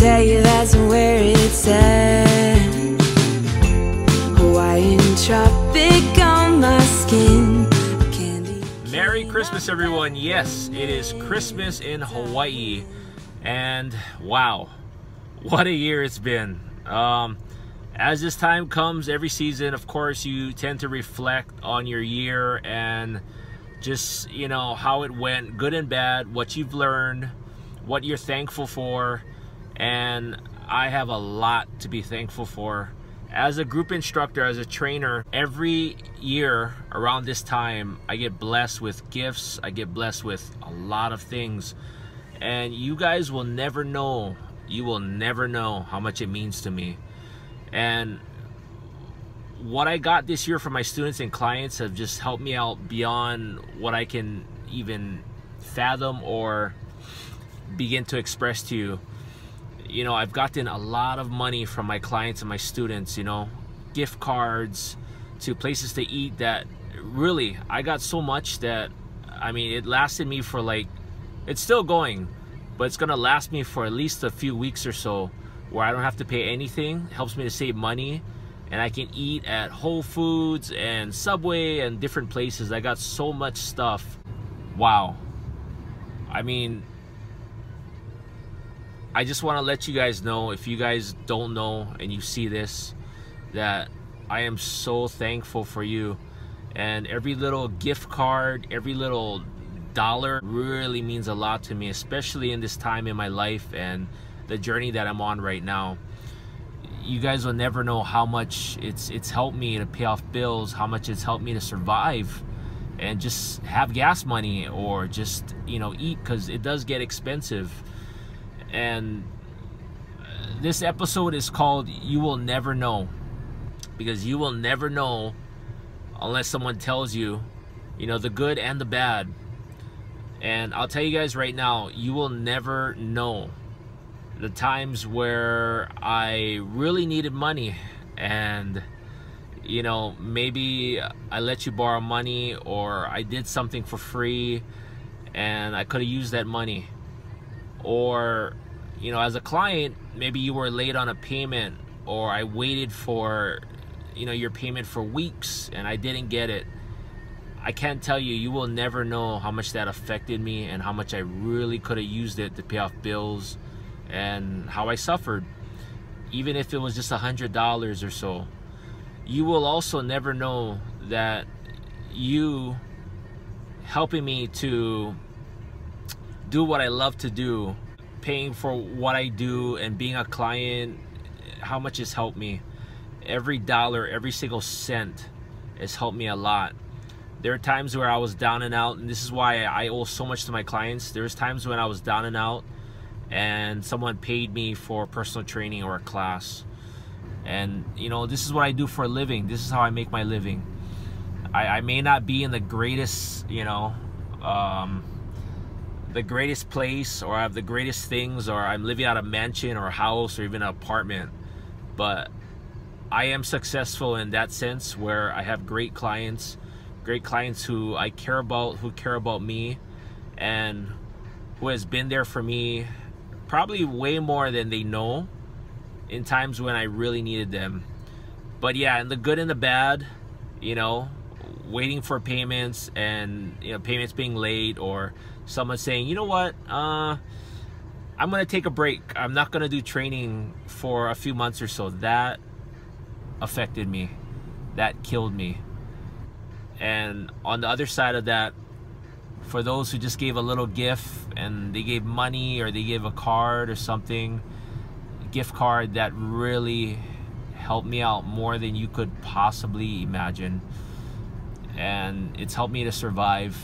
tell you that's where it's at. Hawaiian tropic on my skin. Candy. Merry Christmas, everyone. Yes, it is Christmas in Hawaii. And wow, what a year it's been. Um, as this time comes every season, of course, you tend to reflect on your year and just, you know, how it went, good and bad, what you've learned, what you're thankful for. And I have a lot to be thankful for. As a group instructor, as a trainer, every year around this time, I get blessed with gifts. I get blessed with a lot of things. And you guys will never know, you will never know how much it means to me. And what I got this year from my students and clients have just helped me out beyond what I can even fathom or begin to express to you. You know, I've gotten a lot of money from my clients and my students, you know, gift cards to places to eat that really I got so much that I mean, it lasted me for like it's still going, but it's gonna last me for at least a few weeks or so where I don't have to pay anything, helps me to save money, and I can eat at Whole Foods and Subway and different places. I got so much stuff. Wow. I mean, I just want to let you guys know if you guys don't know and you see this that I am so thankful for you and every little gift card, every little dollar really means a lot to me, especially in this time in my life and the journey that I'm on right now. You guys will never know how much it's it's helped me to pay off bills, how much it's helped me to survive and just have gas money or just, you know, eat cuz it does get expensive. And uh, this episode is called You Will Never Know. Because you will never know unless someone tells you, you know, the good and the bad. And I'll tell you guys right now, you will never know the times where I really needed money. And you know maybe I let you borrow money or I did something for free and I could have used that money or you know as a client maybe you were late on a payment or I waited for you know your payment for weeks and I didn't get it I can't tell you you will never know how much that affected me and how much I really could have used it to pay off bills and how I suffered, even if it was just a hundred dollars or so. You will also never know that you helping me to do what I love to do, paying for what I do, and being a client, how much has helped me. Every dollar, every single cent has helped me a lot. There are times where I was down and out, and this is why I owe so much to my clients. There's times when I was down and out and someone paid me for personal training or a class and you know this is what i do for a living this is how i make my living i, I may not be in the greatest you know um, the greatest place or I have the greatest things or I'm living out a mansion or a house or even an apartment but I am successful in that sense where I have great clients great clients who I care about who care about me and who has been there for me probably way more than they know in times when I really needed them. But yeah, and the good and the bad, you know, waiting for payments and you know payments being late or someone saying, "You know what? Uh I'm to take a break. I'm not to do training for a few months or so." That affected me. That killed me. And on the other side of that, for those who just gave a little gift and they gave money or they gave a card or something, gift card that really helped me out more than you could possibly imagine. And it's helped me to survive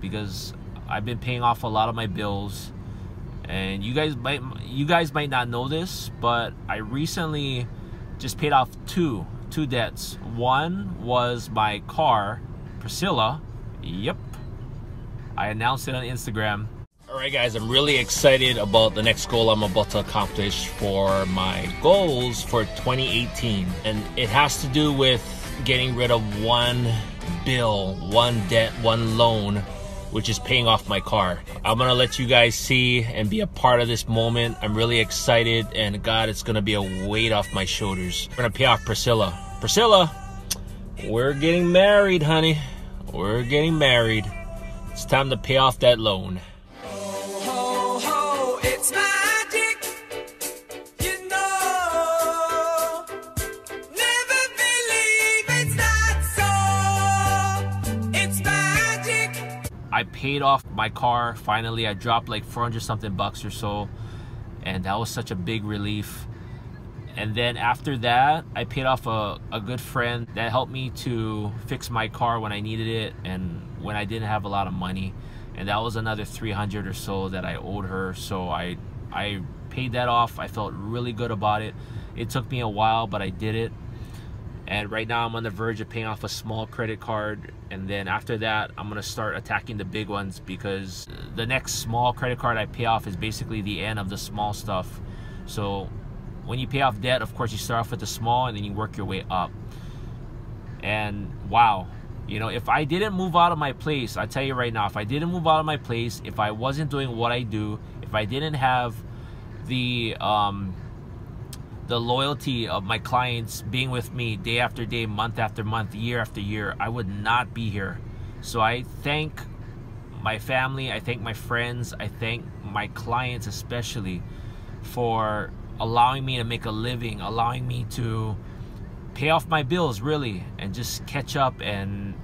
because I've been paying off a lot of my bills. And you guys might you guys might not know this, but I recently just paid off two two debts. One was my car, Priscilla. Yep, I announced it on Instagram. All right, guys, I'm really excited about the next goal I'm about to accomplish for my goals for 2018. And it has to do with getting rid of one bill, one debt, one loan which is paying off my car. I'm gonna let you guys see and be a part of this moment. I'm really excited, and God, it's gonna be a weight off my shoulders. We're gonna pay off Priscilla. Priscilla, we're getting married, honey. We're getting married. It's time to pay off that loan. Paid off my car finally. I dropped like 400 something bucks or so, and that was such a big relief. And then after that, I paid off a, a good friend that helped me to fix my car when I needed it and when I didn't have a lot of money. And that was another 300 or so that I owed her. So I I paid that off. I felt really good about it. It took me a while, but I did it and right now I'm on the verge of paying off a small credit card. And then after that I'm gonna start attacking the big ones because the next small credit card I pay off is basically the end of the small stuff. So when you pay off debt of course you start off with the small and then you work your way up. And wow you know if I didn't move out of my place I tell you right now if I didn't move out of my place if I wasn't doing what I do if I didn't have the um, the loyalty of my clients being with me day after day, month after month, year after year, I would not be here. So I thank my family, I thank my friends, I thank my clients especially for allowing me to make a living, allowing me to pay off my bills really and just catch up and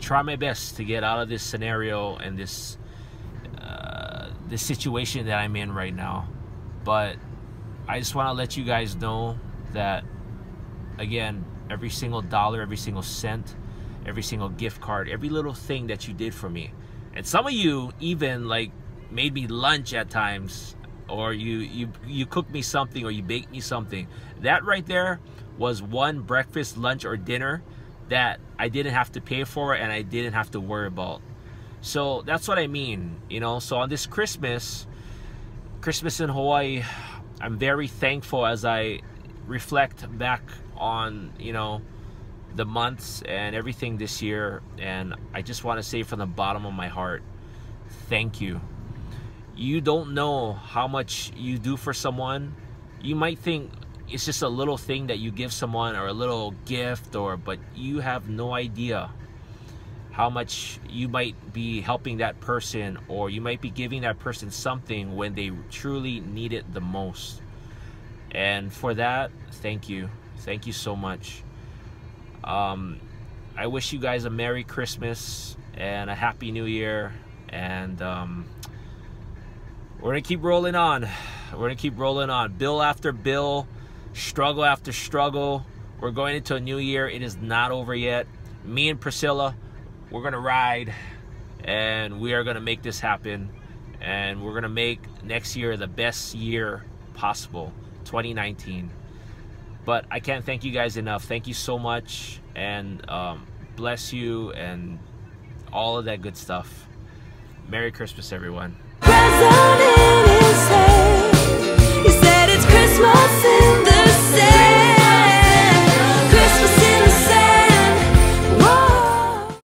try my best to get out of this scenario and this uh, this situation that I'm in right now. But I just want to let you guys know that again, every single dollar, every single cent, every single gift card, every little thing that you did for me. And some of you even like made me lunch at times or you you you cooked me something or you baked me something. That right there was one breakfast, lunch or dinner that I didn't have to pay for and I didn't have to worry about. So that's what I mean, you know. So on this Christmas, Christmas in Hawaii, I'm very thankful as I reflect back on, you know, the months and everything this year. And I just want to say from the bottom of my heart, thank you. You don't know how much you do for someone. You might think it's just a little thing that you give someone or a little gift or but you have no idea how much you might be helping that person or you might be giving that person something when they truly need it the most. And for that, thank you. Thank you so much. Um, I wish you guys a Merry Christmas and a Happy New Year. And um, we're going to keep rolling on. We're going to keep rolling on. Bill after bill, struggle after struggle. We're going into a new year. It is not over yet. Me and Priscilla, we're to ride and we are to make this happen and we're to make next year the best year possible 2019 but i can't thank you guys enough. Thank you so much and um, bless you and all of that good stuff. Merry christmas everyone